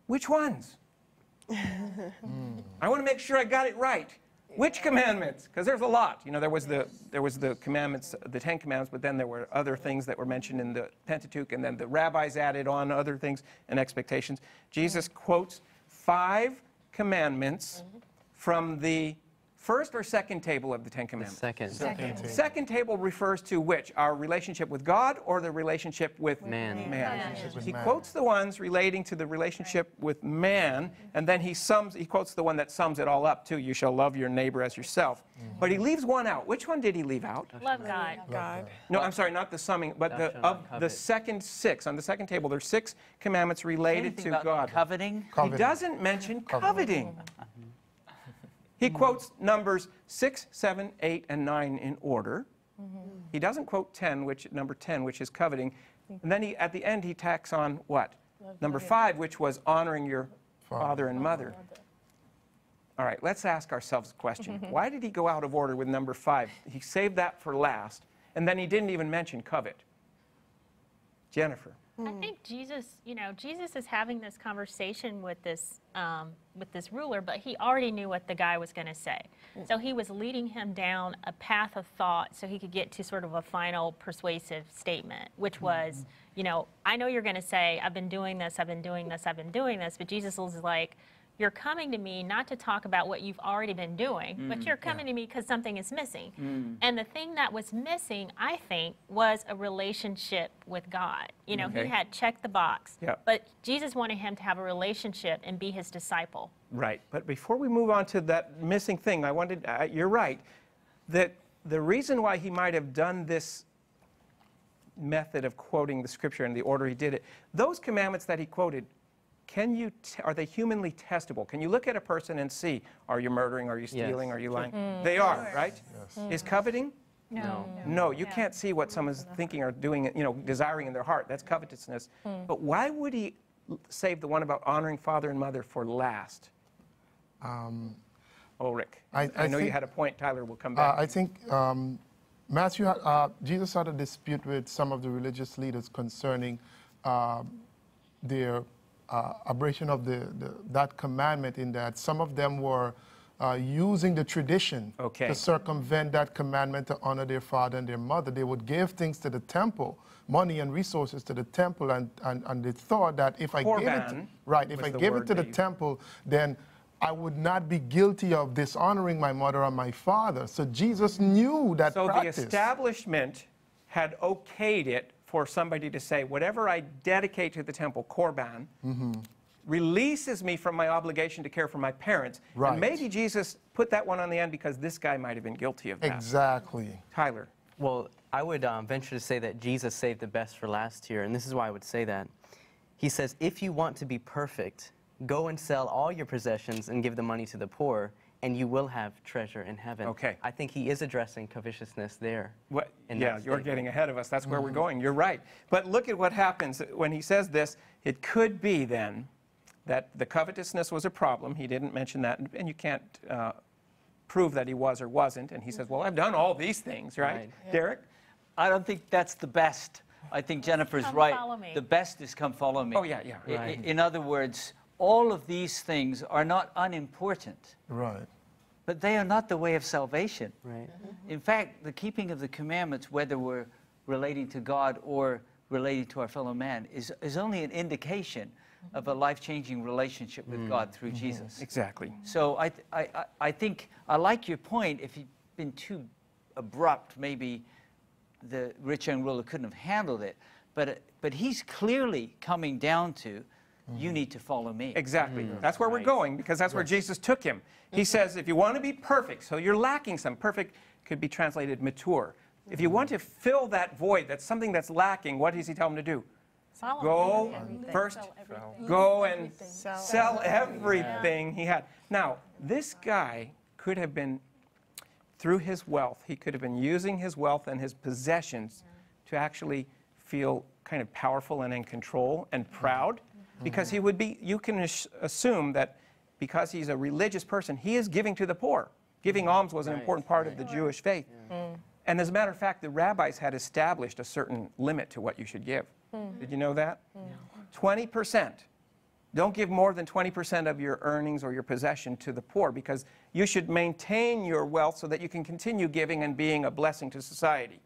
Which ones? I want to make sure I got it right. Which commandments? Because there's a lot. You know, there was the there was the commandments, the Ten Commandments, but then there were other things that were mentioned in the Pentateuch, and then the rabbis added on other things and expectations. Jesus quotes five commandments mm-hmm. from the First or second table of the Ten Commandments? Second. Second table. Second table refers to which? Our relationship with God or the relationship with Man. Relationship with He man. quotes the ones relating to the relationship with man, and then he sums. He quotes the one that sums it all up too. You shall love your neighbor as yourself. Mm-hmm. But he leaves one out. Which one did he leave out? Love God. God. No, I'm sorry, not the summing, but the shalt not of the second six on the second table. There's six commandments related Anything to about God. coveting? He Coveting. doesn't mention coveting. He quotes numbers 6, 7, 8, and 9 in order. He doesn't quote 10, which number 10, which is coveting. And then he, at the end, he tacks on what? Number 5, which was honoring your father and mother. All right, let's ask ourselves a question. Why did he go out of order with number 5? He saved that for last, and then he didn't even mention covet. Jennifer. I hmm. think Jesus, you know, Jesus is having this conversation with this um, with this ruler, but he already knew what the guy was going to say. Hmm. So he was leading him down a path of thought so he could get to sort of a final persuasive statement, which hmm. was, you know, I know you're going to say, I've been doing this, I've been doing this, I've been doing this, but Jesus was like, you're coming to me not to talk about what you've already been doing, but you're coming to me because something is missing. And the thing that was missing, I think, was a relationship with God. You know, Okay. he had checked the box, Yep. but Jesus wanted him to have a relationship and be his disciple. Right. But before we move on to that missing thing, I wanted, uh, you're right, that the reason why he might have done this method of quoting the scripture in the order he did it, those commandments that he quoted, can you, t- are they humanly testable? Can you look at a person and see, are you murdering, are you stealing, Yes. are you lying? They are, right? Is coveting? No. No, you can't see what someone's thinking or doing, you know, desiring in their heart. That's covetousness. But why would he l- save the one about honoring father and mother for last? Ulrich. I- I know you had a point. Tyler will come Uh, back. I think um, Matthew, uh, Jesus had a dispute with some of the religious leaders concerning um, their uh, abrasion of the, the, that commandment. In that some of them were uh, using the tradition Okay. to circumvent that commandment to honor their father and their mother. They would give things to the temple, money and resources to the temple, and, and, and they thought that if I gave it, Korban right, if I gave it to the used. temple, then I would not be guilty of dishonoring my mother or my father. So Jesus knew that so practice. the establishment had okayed it for somebody to say, whatever I dedicate to the temple, Korban, Mm-hmm. releases me from my obligation to care for my parents. Right. And maybe Jesus put that one on the end because this guy might have been guilty of that. Exactly. Tyler. Well, I would um, venture to say that Jesus saved the best for last here, and this is why I would say that. He says, if you want to be perfect, go and sell all your possessions and give the money to the poor, and you will have treasure in heaven. Okay. I think he is addressing covetousness there. What, yeah, you're statement. getting ahead of us. That's where we're going. You're right. But look at what happens when he says this. It could be then that the covetousness was a problem. He didn't mention that, and- and you can't uh, prove that he was or wasn't. And he says, Well, I've done all these things, right? Right. Derek? I don't think that's the best. I think Jennifer's Come right. follow me. The best is come follow me. Oh, yeah, yeah, I- I- right. In other words, all of these things are not unimportant, Right. but they are not the way of salvation. Right. In fact, the keeping of the commandments, whether we're relating to God or relating to our fellow man, is, is only an indication of a life changing relationship with God through Jesus. Exactly. So I, th- I, I- I think I like your point. If he'd been too abrupt, maybe the rich young ruler couldn't have handled it. But, uh, but he's clearly coming down to, you need to follow me. Exactly. That's where we're going because that's where Jesus took him. He mm-hmm. says, if you want to be perfect, so you're lacking some, perfect could be translated mature. If you want to fill that void, that's something that's lacking, what does he tell him to do? Follow Go me. first, everything. go and Sell. sell everything he had. Now, this guy could have been, through his wealth, he could have been using his wealth and his possessions to actually feel kind of powerful and in control and mm-hmm. proud. Because he mm-hmm. would be, you can assume that because he's a religious person, he is giving to the poor. Giving mm-hmm. alms was an Right, important part of the Jewish faith. Mm. And as a matter of fact, the rabbis had established a certain limit to what you should give. Mm. Did you know that? Mm. 20%. Don't give more than 20% of your earnings or your possession to the poor because you should maintain your wealth so that you can continue giving and being a blessing to society.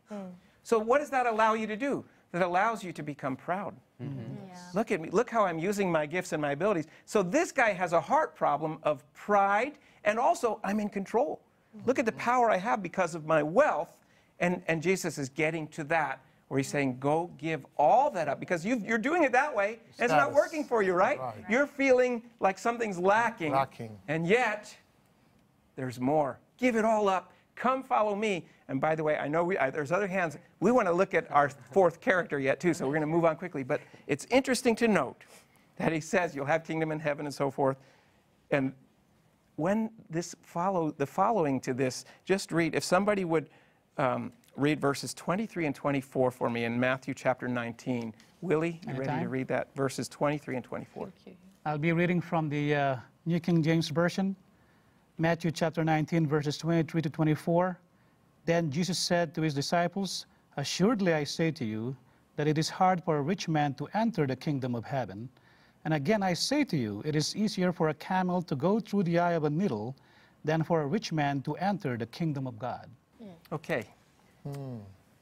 So, what does that allow you to do? That allows you to become proud. Mm-hmm. Look at me. Look how I'm using my gifts and my abilities. So, this guy has a heart problem of pride and also I'm in control. Mm-hmm. Look at the power I have because of my wealth. And, and Jesus is getting to that where he's saying, Go give all that up because you are doing it that way and it's not working for you, right? Right. You're feeling like something's lacking. Lacking. And yet, there's more. Give it all up. Come follow me. And by the way, I know we, I, there's other hands. We want to look at our fourth character yet, too, so we're going to move on quickly. But it's interesting to note that he says, You'll have kingdom in heaven and so forth. And when this follow, the following to this, just read, if somebody would um, read verses 23 and 24 for me in Matthew chapter 19. Willie, you ready to read that? Verses 23 and 24. I'll be reading from the uh, New King James Version, Matthew chapter 19, verses 23 to 24. Then Jesus said to his disciples, Assuredly I say to you that it is hard for a rich man to enter the kingdom of heaven. And again I say to you, it is easier for a camel to go through the eye of a needle than for a rich man to enter the kingdom of God. Okay.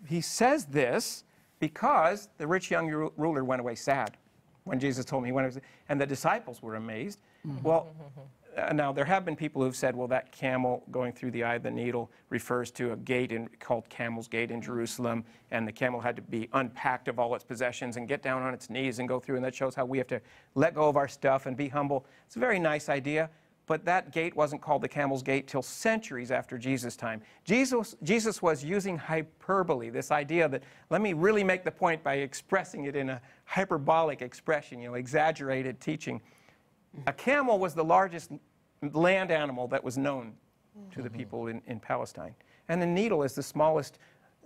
He says this because the rich young ru- ruler went away sad when Jesus told him he went away, and the disciples were amazed. Well, uh, Uh, now there have been people who've said, well, that camel going through the eye of the needle refers to a gate in, called Camel's Gate in Jerusalem, and the camel had to be unpacked of all its possessions and get down on its knees and go through, and that shows how we have to let go of our stuff and be humble. It's a very nice idea. But that gate wasn't called the Camel's Gate till centuries after Jesus' time. Jesus, Jesus was using hyperbole, this idea that let me really make the point by expressing it in a hyperbolic expression, you know, exaggerated teaching. A camel was the largest land animal that was known to the people in, in Palestine. And a needle is the smallest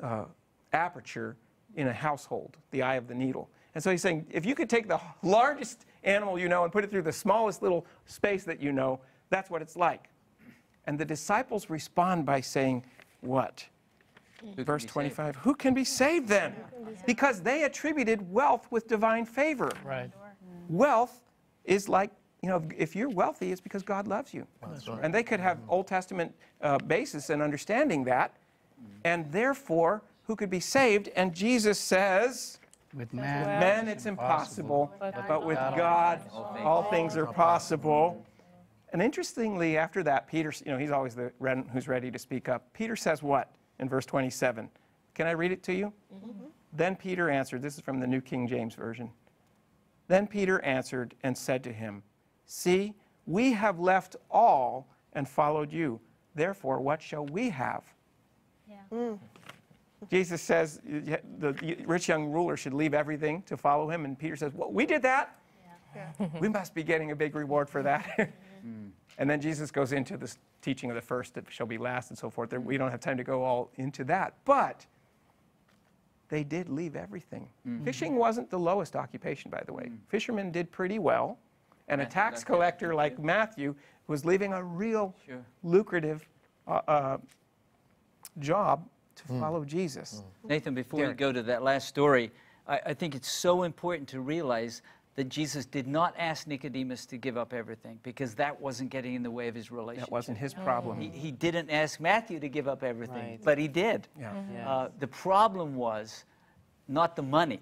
uh, aperture in a household, the eye of the needle. And so he's saying, if you could take the largest animal you know and put it through the smallest little space that you know, that's what it's like. And the disciples respond by saying, What? can Verse be saved? 25 Who can be saved then? Because they attributed wealth with divine favor. Right. Wealth is like, you know, if you're wealthy, it's because God loves you. And they could have Old Testament uh, basis in understanding that. And therefore, who could be saved? And Jesus says, With man, Men, it's impossible, but with God, all things are possible. And interestingly, after that, Peter, you know, he's always the one who's ready to speak up. Peter says what in verse 27? Can I read it to you? Then Peter answered, this is from the New King James Version. Then Peter answered and said to him, See, we have left all and followed you. Therefore, what shall we have? Yeah. Hmm. Jesus says the rich young ruler should leave everything to follow him. And Peter says, Well, we did that. we must be getting a big reward for that. Hmm. and then Jesus goes into this teaching of the first that shall be last and so forth. There- We don't have time to go all into that. But they did leave everything. Hmm. Fishing wasn't the lowest occupation, by the way. Fishermen did pretty well. And a tax got that. collector like Matthew was leaving a real Sure. lucrative uh, uh, job to follow Jesus. Nathan, before you Derek. go to that last story, I, I think it's so important to realize that Jesus did not ask Nicodemus to give up everything because that wasn't getting in the way of his relationship. That wasn't his problem. He, he didn't ask Matthew to give up everything, Right. but he did. Yeah. Yeah. Uh, the problem was not the money,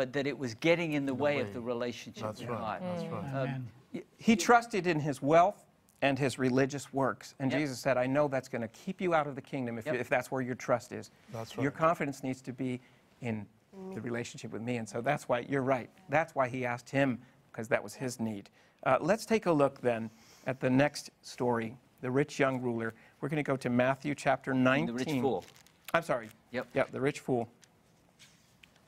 but that it was getting in the, way, of the relationship That's with right. God. That's right. Amen. He trusted in his wealth and his religious works. And Yep. Jesus said, I know that's going to keep you out of the kingdom if, Yep. if that's where your trust is. That's Your confidence needs to be in the relationship with me. And so that's why, you're right. That's why he asked him, because that was his need. Uh, let's take a look then at the next story, the rich young ruler. We're going to go to Matthew chapter 19. The rich fool I'm sorry. Yep. Yep, the rich fool.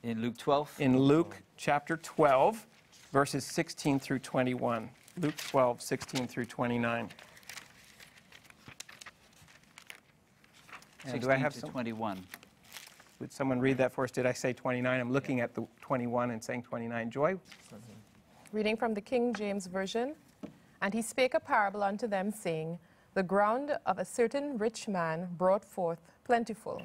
In Luke 12. in Luke chapter 12, verses 16 through 21. Luke 12, 16 through 29. And do I 16 have to some, 21. would someone read that for us? Did I say 29? I'm looking at the 21 and saying 29. Joy? Reading from the King James Version. And he spake a parable unto them, saying, The ground of a certain rich man brought forth plentiful.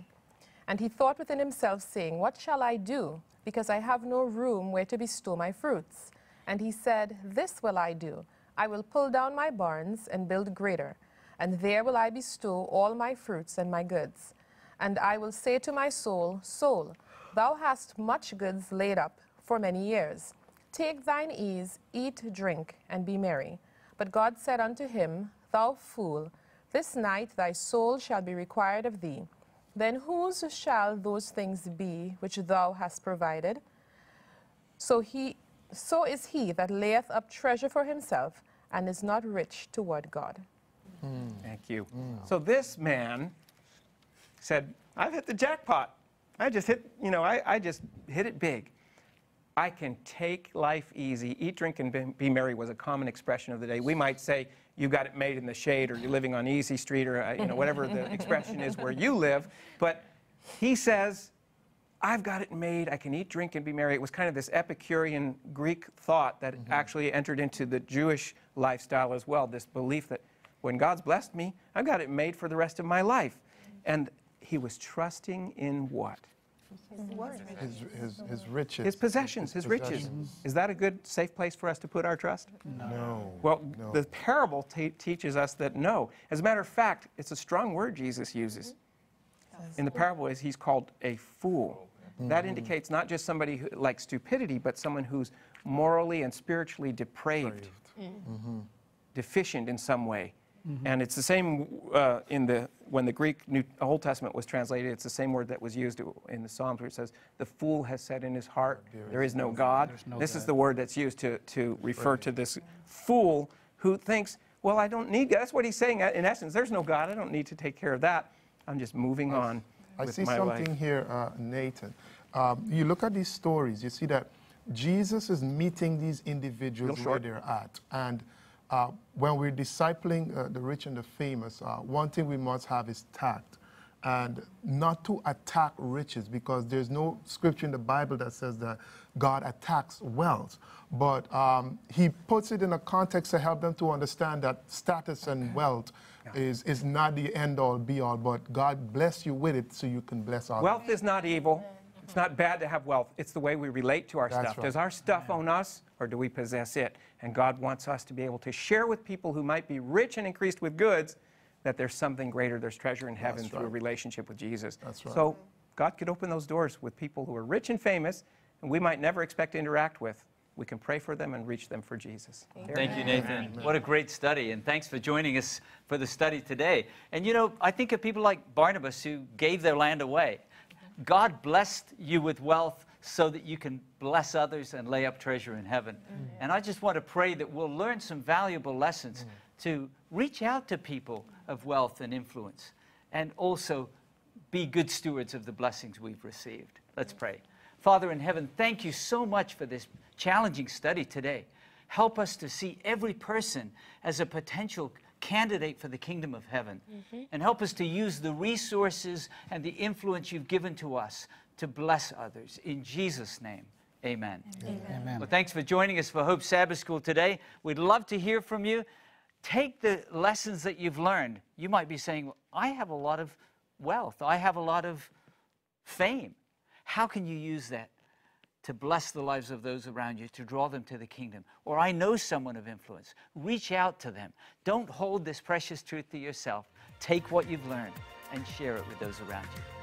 And he thought within himself, saying, What shall I do? Because I have no room where to bestow my fruits. And he said, This will I do. I will pull down my barns and build greater, and there will I bestow all my fruits and my goods. And I will say to my soul, Soul, thou hast much goods laid up for many years. Take thine ease, eat, drink, and be merry. But God said unto him, Thou fool, This night thy soul shall be required of thee. Then whose shall those things be which thou hast provided? So he so is he that layeth up treasure for himself and is not rich toward God. Thank you. Hmm. So this man said, I've hit the jackpot. I just hit, you know, I, I just hit it big. I can take life easy. Eat, drink, and be- be merry was a common expression of the day. We might say, you got it made in the shade, or you're living on Easy Street, or, uh, you know, whatever the expression is where you live. But he says, I've got it made. I can eat, drink, and be merry. It was kind of this Epicurean Greek thought that actually entered into the Jewish lifestyle as well. This belief that when God's blessed me, I've got it made for the rest of my life. And he was trusting in what? His, his, his riches. His possessions, his riches. possessions. Is that a good, safe place for us to put our trust? No. Well, no. the parable te- teaches us that no. As a matter of fact, it's a strong word Jesus uses. In the parable, is he's called a fool. That mm-hmm. indicates not just somebody who, like stupidity, but someone who's morally and spiritually depraved, mm-hmm. deficient in some way. And it's the same uh, in the when the Greek New Old Testament was translated. It's the same word that was used in the Psalms, where it says, "The fool has said in his heart, there is no God." no this is the word that's used to to refer to this fool who thinks, "Well, I don't need God." That's what he's saying in essence. There's no God. I don't need to take care of that. I'm just moving on I with see something life. here, uh, Nathan. Um, you look at these stories, you see that Jesus is meeting these individuals where they're at. And uh, when we're discipling uh, the rich and the famous, uh, one thing we must have is tact. And not to attack riches, because there's no scripture in the Bible that says that God attacks wealth. But um, he puts it in a context to help them to understand that status and wealth is, is not the end all be all, but God bless you with it so you can bless others. Wealth is not evil. It's not bad to have wealth. It's the way we relate to our That's stuff. right. Does our stuff own us or do we possess it? And God wants us to be able to share with people who might be rich and increased with goods that there's something greater, there's treasure in heaven That's through a relationship with Jesus. That's right. So God could open those doors with people who are rich and famous and we might never expect to interact with. We can pray for them and reach them for Jesus. There. Thank you, Nathan. What a great study, and thanks for joining us for the study today. And you know, I think of people like Barnabas who gave their land away. God blessed you with wealth so that you can bless others and lay up treasure in heaven. Mm. And I just want to pray that we'll learn some valuable lessons mm. to reach out to people of wealth and influence and also be good stewards of the blessings we've received. Let's pray. Father in heaven, thank you so much for this challenging study today. Help us to see every person as a potential candidate for the kingdom of heaven. Mm-hmm. And help us to use the resources and the influence you've given to us to bless others. In Jesus' name, amen. Amen. Well, thanks for joining us for Hope Sabbath School today. We'd love to hear from you. Take the lessons that you've learned. You might be saying, well, I have a lot of wealth, I have a lot of fame. How can you use that to bless the lives of those around you, to draw them to the kingdom? Or I know someone of influence. Reach out to them. Don't hold this precious truth to yourself. Take what you've learned and share it with those around you.